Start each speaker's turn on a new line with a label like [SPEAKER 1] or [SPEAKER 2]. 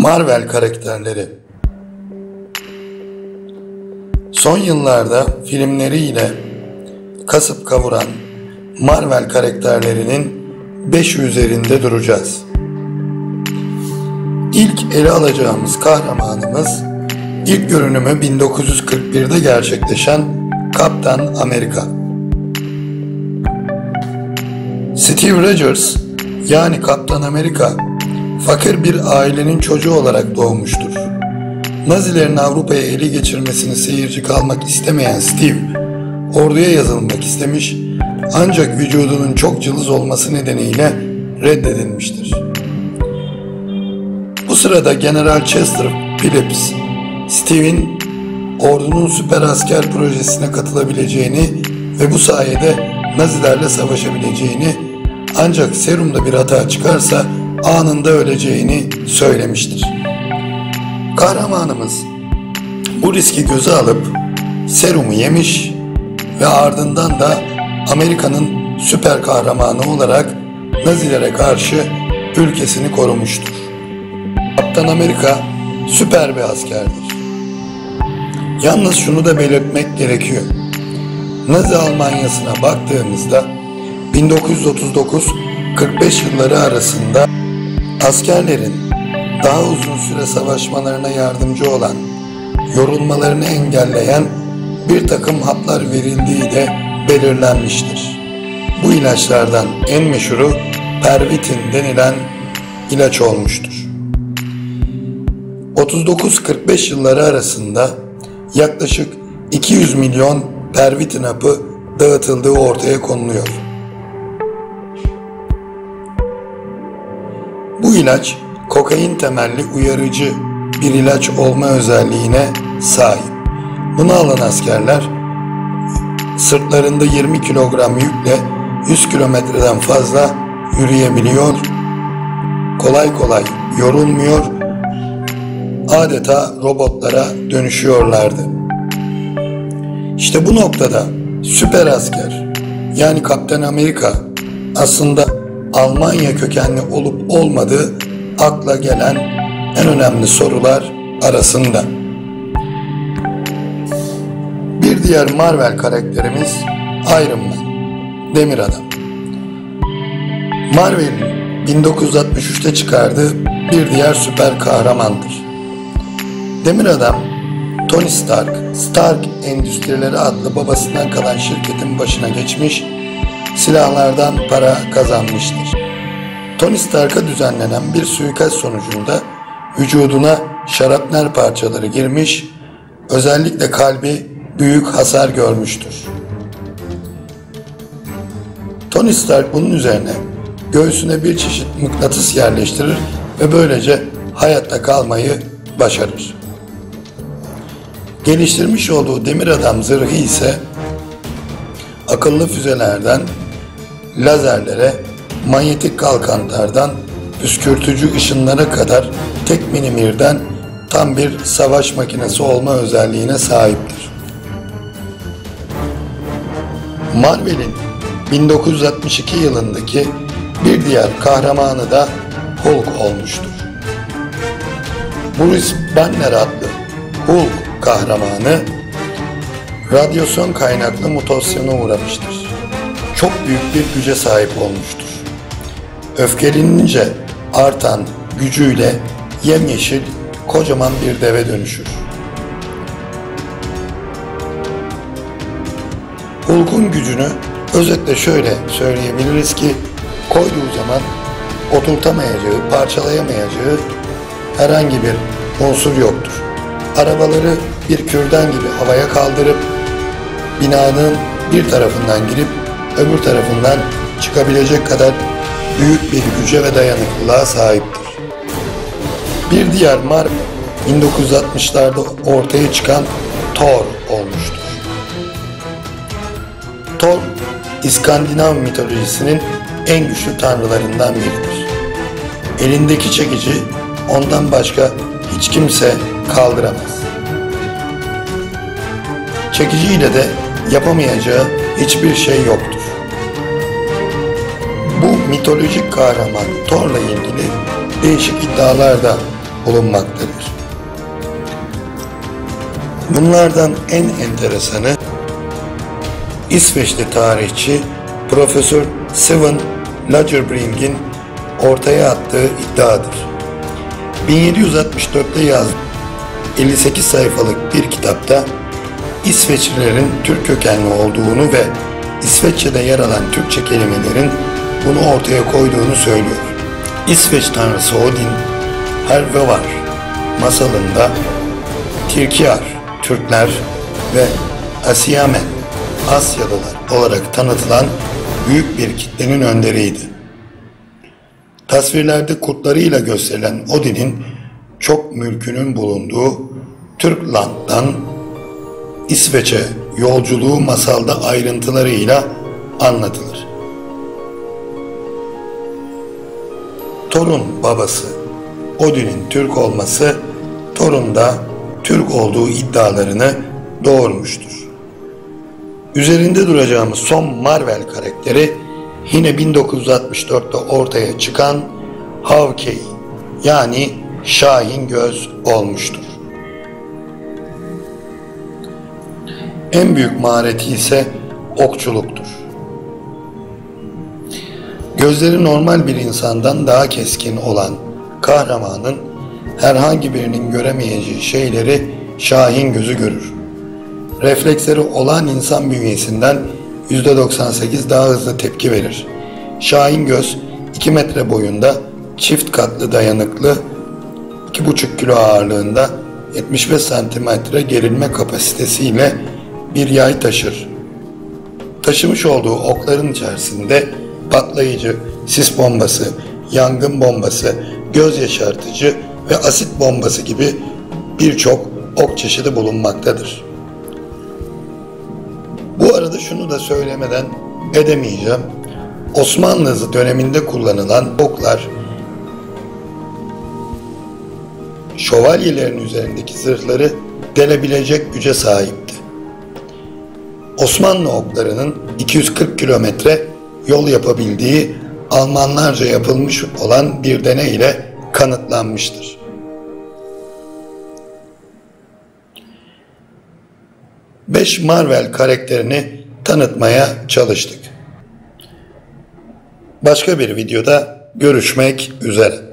[SPEAKER 1] Marvel karakterleri Son yıllarda filmleriyle kasıp kavuran Marvel karakterlerinin 5 üzerinde duracağız. İlk ele alacağımız kahramanımız ilk görünümü 1941'de gerçekleşen Kaptan Amerika. Steve Rogers yani Kaptan Amerika fakir bir ailenin çocuğu olarak doğmuştur. Nazilerin Avrupa'ya eli geçirmesini seyirci kalmak istemeyen Steve, orduya yazılmak istemiş ancak vücudunun çok cılız olması nedeniyle reddedilmiştir. Bu sırada General Chester Phillips, Steve'in ordunun süper asker projesine katılabileceğini ve bu sayede Nazilerle savaşabileceğini ancak serumda bir hata çıkarsa anında öleceğini söylemiştir. Kahramanımız bu riski göze alıp serumu yemiş ve ardından da Amerika'nın süper kahramanı olarak Nazilere karşı ülkesini korumuştur. Kaptan Amerika süper bir askerdir. Yalnız şunu da belirtmek gerekiyor. Nazi Almanyası'na baktığımızda 1939-45 yılları arasında askerlerin daha uzun süre savaşmalarına yardımcı olan, yorulmalarını engelleyen bir takım haplar verildiği de belirlenmiştir. Bu ilaçlardan en meşhuru Pervitin denilen ilaç olmuştur. 39-45 yılları arasında yaklaşık 200 milyon Pervitin hapı dağıtıldığı ortaya konuluyor. Bu ilaç kokain temelli uyarıcı bir ilaç olma özelliğine sahip. Bunu alan askerler sırtlarında 20 kilogram yükle 100 kilometreden fazla yürüyebiliyor, kolay kolay yorulmuyor, adeta robotlara dönüşüyorlardı. İşte bu noktada süper asker yani Kaptan Amerika aslında Almanya kökenli olup olmadığı akla gelen en önemli sorular arasında. Bir diğer Marvel karakterimiz Iron Man, Demir Adam. Marvel'in 1963'te çıkardığı bir diğer süper kahramandır. Demir Adam, Tony Stark, Stark Endüstrileri adlı babasından kalan şirketin başına geçmiş, silahlardan para kazanmıştır. Tony Stark'a düzenlenen bir suikast sonucunda vücuduna şarapnel parçaları girmiş, özellikle kalbi büyük hasar görmüştür. Tony Stark bunun üzerine göğsüne bir çeşit mıknatıs yerleştirir ve böylece hayatta kalmayı başarır. Geliştirmiş olduğu demir adam zırhı ise akıllı füzelerden lazerlere, manyetik kalkanlardan püskürtücü ışınlara kadar tek minimirden tam bir savaş makinesi olma özelliğine sahiptir. Marvel'in 1962 yılındaki bir diğer kahramanı da Hulk olmuştur. Bruce Banner adlı Hulk kahramanı radyasyon kaynaklı mutasyona uğramıştır. Çok büyük bir güce sahip olmuştur. Öfkelenince artan gücüyle yemyeşil kocaman bir deve dönüşür. Hulk'un gücünü özetle şöyle söyleyebiliriz ki koyduğu zaman oturtamayacağı, parçalayamayacağı herhangi bir unsur yoktur. Arabaları bir kürdan gibi havaya kaldırıp binanın bir tarafından girip öbür tarafından çıkabilecek kadar büyük bir güce ve dayanıklılığa sahiptir. Bir diğer Marvel 1960'larda ortaya çıkan Thor olmuştur. Thor, İskandinav mitolojisinin en güçlü tanrılarından biridir. Elindeki çekici ondan başka hiç kimse kaldıramaz. Çekiciyle de yapamayacağı hiçbir şey yoktur. Bu mitolojik kahraman Thor'la ilgili değişik iddialar da bulunmaktadır. Bunlardan en enteresanı İsveçli tarihçi Profesör Sven Lagerbrink'in ortaya attığı iddiadır. 1764'te yazdığı 58 sayfalık bir kitapta İsveçlilerin Türk kökenli olduğunu ve İsveççe'de yer alan Türkçe kelimelerin bunu ortaya koyduğunu söylüyor. İsveç tanrısı Odin, Hervevar masalında Tirkiyar, Türkler ve Asiyamen, Asyalılar olarak tanıtılan büyük bir kitlenin önderiydi. Tasvirlerde kurtlarıyla gösterilen Odin'in çok mülkünün bulunduğu Türkland'dan İsveç'e yolculuğu masalda ayrıntılarıyla anlatılır. Torun babası Odin'in Türk olması torunda Türk olduğu iddialarını doğurmuştur. Üzerinde duracağımız son Marvel karakteri yine 1964'te ortaya çıkan Hawkeye yani Şahin Göz olmuştur. En büyük mahareti ise okçuluktur. Gözleri normal bir insandan daha keskin olan kahramanın herhangi birinin göremeyeceği şeyleri Şahin gözü görür. Refleksleri olan insan bünyesinden %98 daha hızlı tepki verir. Şahin göz 2 metre boyunda çift katlı dayanıklı 2,5 kilo ağırlığında 75 santimetre gerilme kapasitesiyle bir yay taşır. Taşımış olduğu okların içerisinde patlayıcı, sis bombası, yangın bombası, göz yaşartıcı ve asit bombası gibi birçok ok çeşidi bulunmaktadır. Bu arada şunu da söylemeden edemeyeceğim. Osmanlı döneminde kullanılan oklar şövalyelerin üzerindeki zırhları delebilecek güce sahipti. Osmanlı oklarının 240 kilometre yol yapabildiği Almanlarca yapılmış olan bir deney ile kanıtlanmıştır. Beş Marvel karakterini tanıtmaya çalıştık. Başka bir videoda görüşmek üzere.